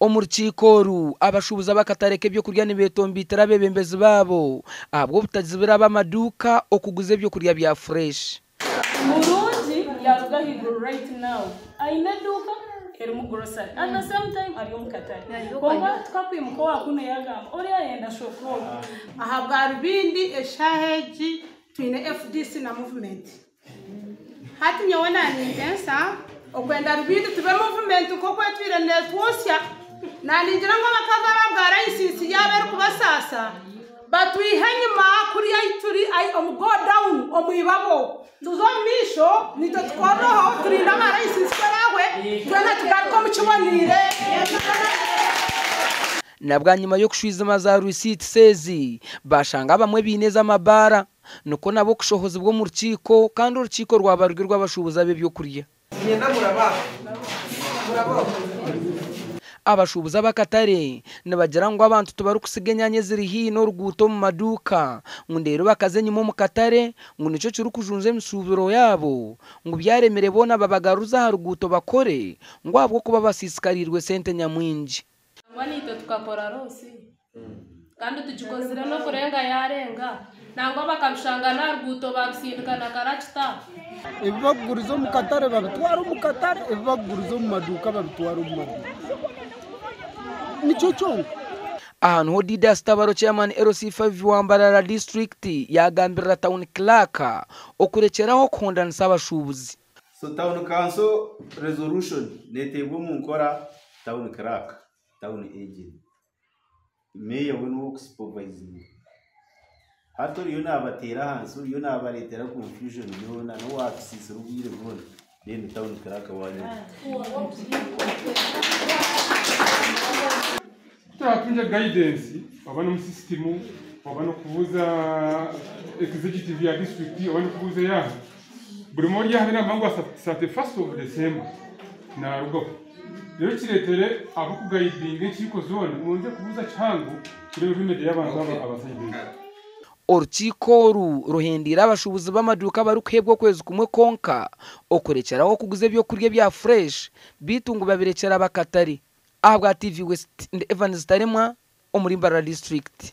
omu rukiiko oru abashubuzi abakatareka ebyokurya nibetombitira abebembezi baabo. Ahabwa obutagibira b'amaduuka okuguza ebyokurya bya fureshi murungi yaruga ahaiguru right now. Aine eduuka erimu grocery. At the same time ari omu katare konka tukakwimuka wakuno yagamba oriya yenda shokoro aha bwa rubindi eshaaha egi twine fdc na movement. Hati nyowe naningensa okwenda rubindi tube movement nkokwetwire netwosya naningira ngu abakava bwa raisisi yaba erikubasasa batwihe enyuma kuriya turi omu go down omwibabo tuze omu maisho nitwe tukorroho turinda aba raisisi kweragwe twena tugaruka omu kiboniire na bwa nyuma y'okushwizima za risiti sezi bashanga abamwe biine ez'amabaara niko nabo kushohozibwa omu rukiiko kandi orukiiko rwabarugi rw'abashubuzi ab'ebyokurya abashubuzi ab'akatare nibagira ngu abantu tibarikusiga enyanya eziri haihi n'oruguuto omu maduuka. Ngu ndeero bakaza enyuma omu katare ngu nikyo kirikujunza emishuubiro yaabo. Ngu byaremere boona babagaruza aha ruguuto bakore ngu ahabw'okuba basiisikariirwe sente nyamwingi. Niitwe tukakora rosi kandi tugikozire no kurenga yarenga. Nangwa bakabishanga nta ruguuto babisindikana karakita. Ebi bakuguriza omu katare babitwara omu katare ebi bakuguriza omu maduuka babitwara omu maduuka nikyo kyonka. Aha niho didas tabaro chairman rc5 wambarara district yagambirira town clerk okurekeraho kuhondanisa abashubuzi so town council resolution neteebwa omu nkora town clerk town agent. Meya we niwo okusupervisinga hato rero nabatera hansu rero nabaretera confusion nona nowabusisa urugwire rwona then town crack wanyu tuhatunja guidance waba no system waba no kubuza eh, executive ya district waba no kubuza ya. Buri muri ya habira mangwa satisfaction of December na rugo rero kiretere abo kugaidinga cyiko zone munze kubuza cyangu kire rurime de yabantu abasayidinga oru ruhindiire abashubuzi b'amaduuka barikuheebwa okwezi kumwe konka. Okurekeraho okuguza ebyokurya bya fureshi bitu ngu babirekera abakatare aha bwa tv west ndi evans taremwa omuri mbarara district